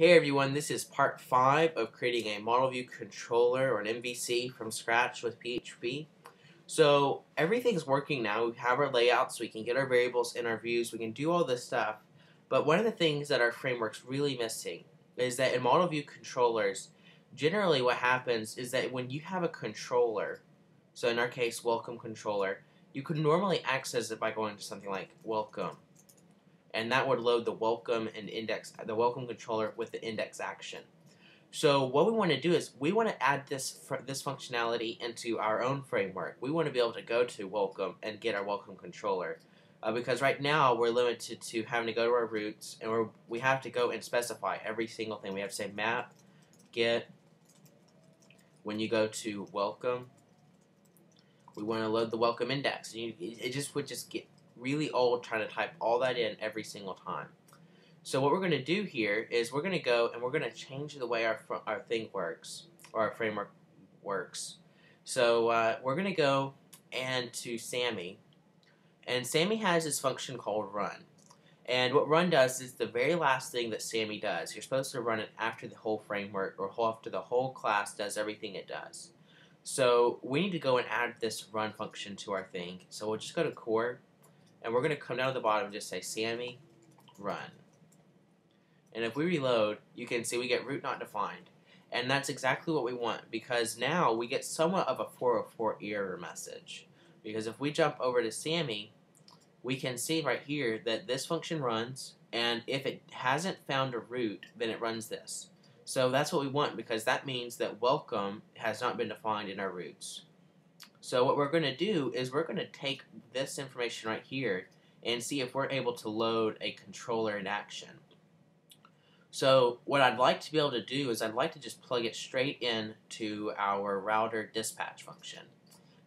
Hey everyone, this is part 5 of creating a model view controller or an MVC from scratch with PHP. So everything's working now. We have our layouts, we can get our variables in our views, we can do all this stuff. But one of the things that our framework's really missing is that in model view controllers, generally what happens is that when you have a controller, so in our case welcome controller, you could normally access it by going to something like welcome and that would load the welcome and index the welcome controller with the index action. So what we want to do is we want to add this this functionality into our own framework. We want to be able to go to welcome and get our welcome controller. Uh, because right now we're limited to having to go to our routes and we're, we have to go and specify every single thing. We have to say map, get, when you go to welcome, we want to load the welcome index. You, it just would just get really old trying to type all that in every single time. So what we're going to do here is we're going to go and we're going to change the way our, our thing works, or our framework works. So uh, we're going to go and to Sammy, and Sammy has this function called run. And what run does is the very last thing that Sammy does. You're supposed to run it after the whole framework or after the whole class does everything it does. So we need to go and add this run function to our thing. So we'll just go to core and we're going to come down to the bottom and just say Sammy run. And if we reload, you can see we get route not defined. And that's exactly what we want because now we get somewhat of a 404 error message. Because if we jump over to Sammy, we can see right here that this function runs, and if it hasn't found a route, then it runs this. So that's what we want because that means that welcome has not been defined in our routes. So what we're going to do is we're going to take this information right here and see if we're able to load a controller in action. So what I'd like to be able to do is I'd like to just plug it straight in to our router dispatch function.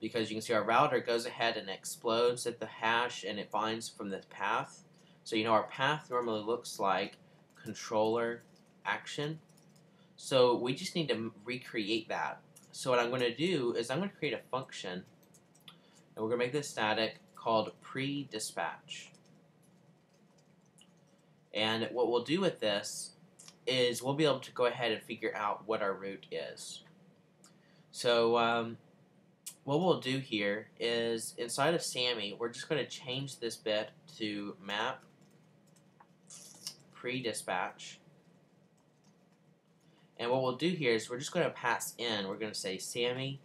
Because you can see our router goes ahead and explodes at the hash and it finds from the path. So you know our path normally looks like controller action. So we just need to recreate that. So what I'm going to do is I'm going to create a function, and we're going to make this static called pre-dispatch. And what we'll do with this is we'll be able to go ahead and figure out what our route is. So um, what we'll do here is inside of Sammy, we're just going to change this bit to map pre-dispatch and what we'll do here is we're just going to pass in, we're going to say Sammy,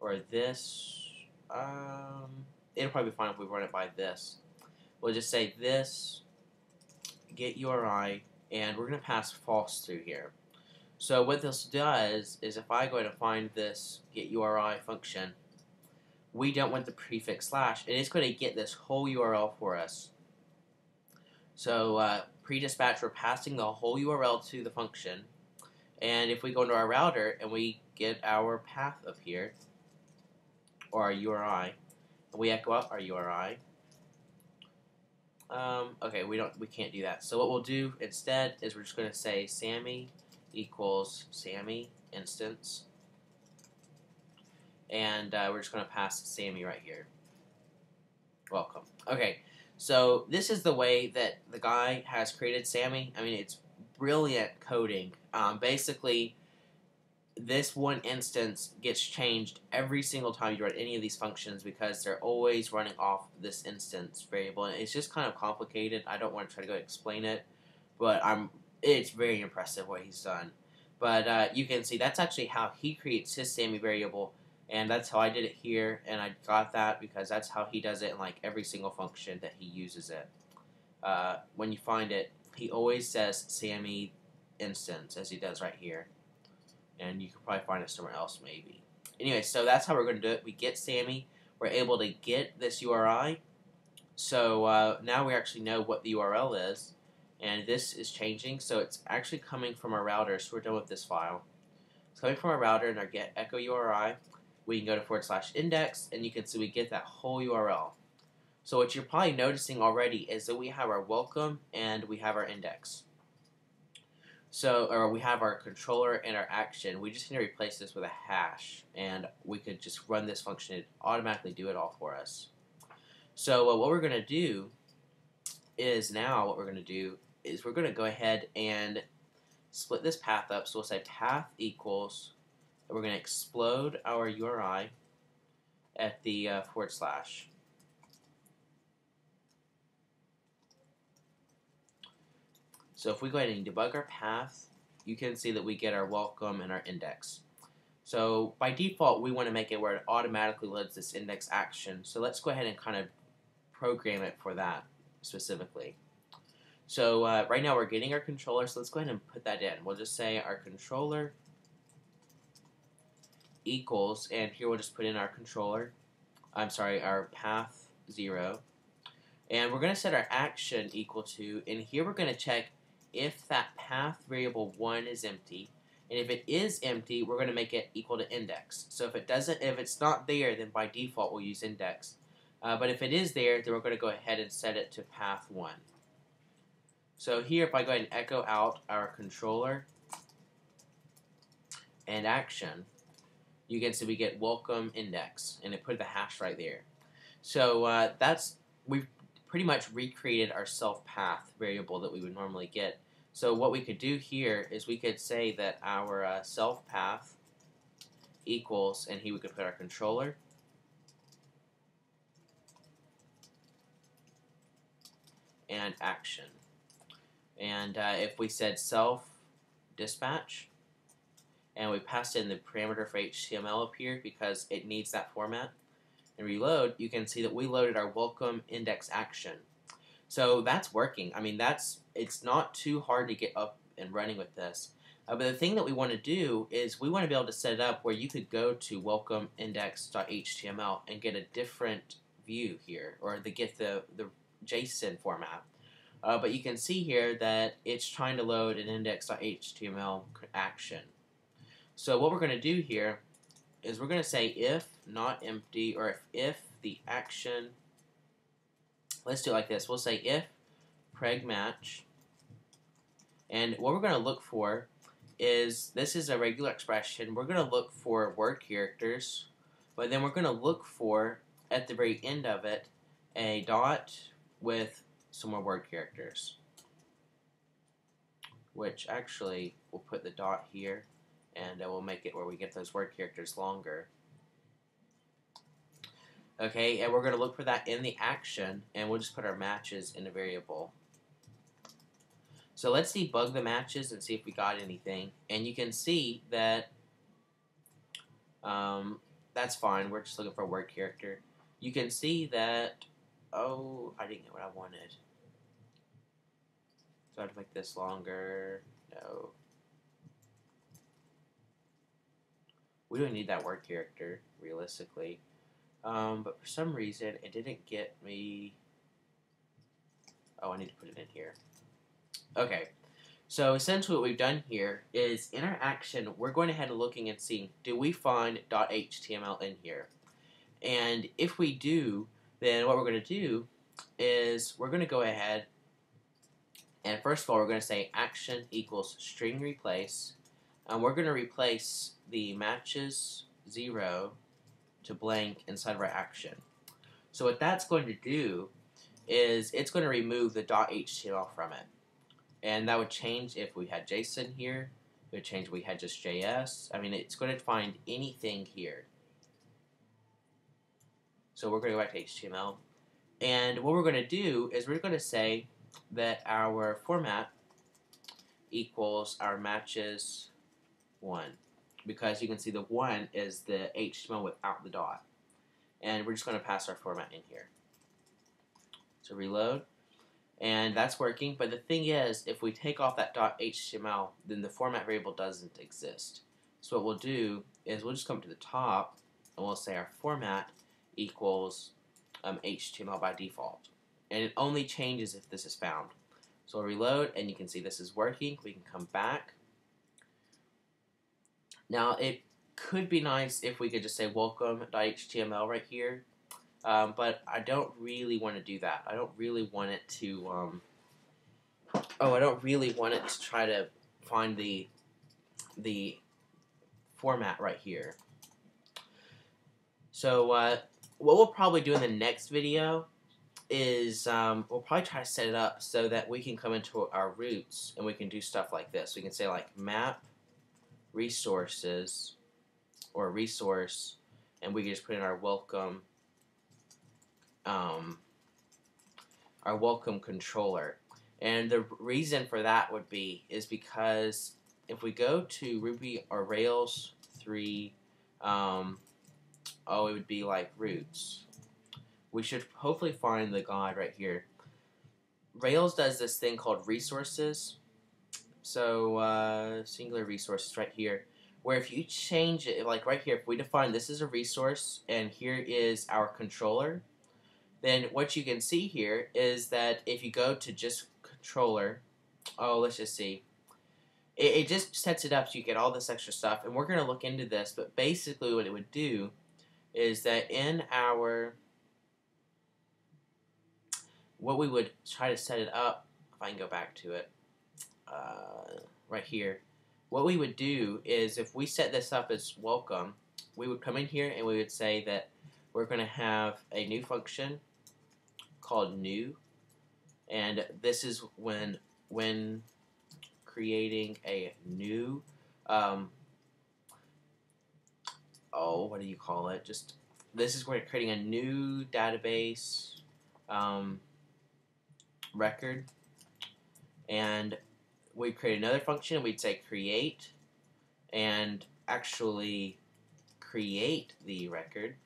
or this, um, it'll probably be fine if we run it by this. We'll just say this, get URI, and we're going to pass false through here. So what this does is if I go to find this get URI function, we don't want the prefix slash, and it's going to get this whole URL for us. So uh, pre-dispatch, we're passing the whole URL to the function. And if we go into our router and we get our path up here, or our URI, and we echo out our URI, um, okay, we don't, we can't do that. So what we'll do instead is we're just going to say Sammy equals Sammy instance, and uh, we're just going to pass Sammy right here. Welcome. Okay, so this is the way that guy has created Sammy. I mean, it's brilliant coding. Um, basically, this one instance gets changed every single time you run any of these functions because they're always running off this instance variable. And it's just kind of complicated. I don't want to try to go explain it, but I'm. It's very impressive what he's done. But uh, you can see that's actually how he creates his Sammy variable and that's how I did it here, and I got that because that's how he does it in like every single function that he uses it. Uh, when you find it, he always says Sammy instance, as he does right here. And you can probably find it somewhere else maybe. Anyway, so that's how we're going to do it. We get Sammy, we're able to get this URI. So uh, now we actually know what the URL is, and this is changing, so it's actually coming from our router, so we're done with this file. It's coming from our router and our get echo URI we can go to forward slash index, and you can see we get that whole URL. So what you're probably noticing already is that we have our welcome and we have our index. So, or we have our controller and our action. We just need to replace this with a hash, and we could just run this function and automatically do it all for us. So uh, what we're going to do is now what we're going to do is we're going to go ahead and split this path up. So we'll say path equals, and we're going to explode our URI at the uh, forward slash. So if we go ahead and debug our path, you can see that we get our welcome and our index. So by default, we want to make it where it automatically loads this index action. So let's go ahead and kind of program it for that specifically. So uh, right now we're getting our controller, so let's go ahead and put that in. We'll just say our controller equals, and here we'll just put in our controller, I'm sorry, our path 0. And we're going to set our action equal to, and here we're going to check if that path variable 1 is empty, and if it is empty, we're going to make it equal to index. So if it doesn't, if it's not there, then by default we'll use index. Uh, but if it is there, then we're going to go ahead and set it to path 1. So here, if I go ahead and echo out our controller and action, you can see we get welcome index, and it put the hash right there. So uh, that's we've pretty much recreated our self path variable that we would normally get. So what we could do here is we could say that our uh, self path equals, and here we could put our controller and action. And uh, if we said self dispatch, and we passed in the parameter for HTML up here because it needs that format, and reload, you can see that we loaded our welcome index action. So that's working. I mean, that's it's not too hard to get up and running with this. Uh, but the thing that we want to do is we want to be able to set it up where you could go to welcome index.html and get a different view here, or the get the the JSON format. Uh, but you can see here that it's trying to load an index.html action. So what we're going to do here is we're going to say if not empty, or if, if the action, let's do it like this. We'll say if preg match, and what we're going to look for is, this is a regular expression, we're going to look for word characters, but then we're going to look for, at the very end of it, a dot with some more word characters. Which actually, we'll put the dot here, and uh, we'll make it where we get those word characters longer. Okay, and we're going to look for that in the action, and we'll just put our matches in a variable. So let's debug the matches and see if we got anything. And you can see that um, that's fine. We're just looking for a word character. You can see that, oh, I didn't get what I wanted. So I have to make this longer. No. We don't need that word character, realistically. Um, but for some reason, it didn't get me... Oh, I need to put it in here. Okay. So essentially what we've done here is in our action, we're going ahead and looking and seeing, do we find .html in here? And if we do, then what we're going to do is we're going to go ahead and first of all, we're going to say action equals string replace. And we're going to replace the matches 0 to blank inside of our action. So what that's going to do is it's going to remove the .html from it. And that would change if we had JSON here. It would change if we had just JS. I mean, it's going to find anything here. So we're going to go back to HTML. And what we're going to do is we're going to say that our format equals our matches 1 because you can see the 1 is the HTML without the dot and we're just going to pass our format in here so reload and that's working but the thing is if we take off that .html then the format variable doesn't exist so what we'll do is we'll just come to the top and we'll say our format equals um, HTML by default and it only changes if this is found. So we'll reload, and you can see this is working. We can come back. Now, it could be nice if we could just say welcome.html right here, um, but I don't really want to do that. I don't really want it to, um, oh, I don't really want it to try to find the, the format right here. So, uh, what we'll probably do in the next video is um, we'll probably try to set it up so that we can come into our routes and we can do stuff like this. We can say like map resources or resource and we can just put in our welcome um, our welcome controller. And the reason for that would be is because if we go to Ruby or Rails 3, um, oh, it would be like routes. We should hopefully find the guide right here. Rails does this thing called resources. So, uh, singular resources right here. Where if you change it, like right here, if we define this is a resource and here is our controller, then what you can see here is that if you go to just controller, oh, let's just see. It, it just sets it up so you get all this extra stuff, and we're going to look into this, but basically what it would do is that in our, what we would try to set it up, if I can go back to it, uh, right here, what we would do is if we set this up as welcome, we would come in here and we would say that we're going to have a new function called new, and this is when when creating a new um, oh what do you call it? Just this is where creating a new database um, record, and we create another function. We'd say create, and actually create the record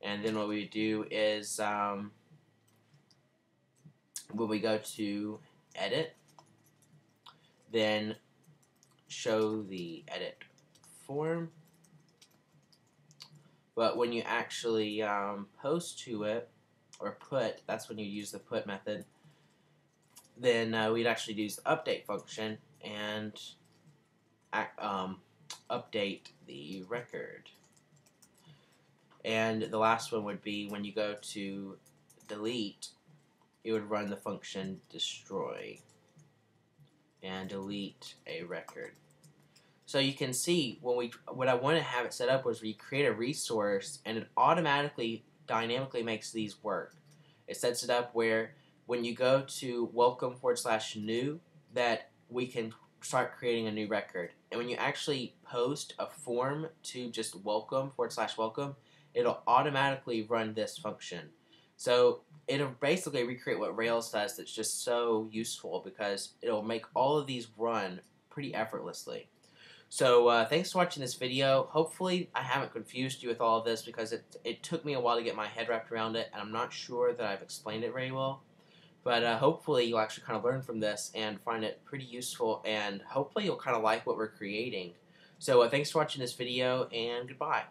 and then what we do is um, when we go to edit, then show the edit form. But when you actually um, post to it, or put, that's when you use the put method, then uh, we'd actually use the update function and um, update the record. And the last one would be when you go to delete, it would run the function destroy and delete a record. So you can see when we what I want to have it set up was we create a resource and it automatically dynamically makes these work. It sets it up where when you go to welcome forward slash new that we can start creating a new record. And when you actually post a form to just welcome forward slash welcome, it'll automatically run this function. So it'll basically recreate what Rails does that's just so useful because it'll make all of these run pretty effortlessly. So uh, thanks for watching this video. Hopefully I haven't confused you with all of this because it, it took me a while to get my head wrapped around it and I'm not sure that I've explained it very well. But uh, hopefully you'll actually kind of learn from this and find it pretty useful and hopefully you'll kind of like what we're creating. So uh, thanks for watching this video and goodbye.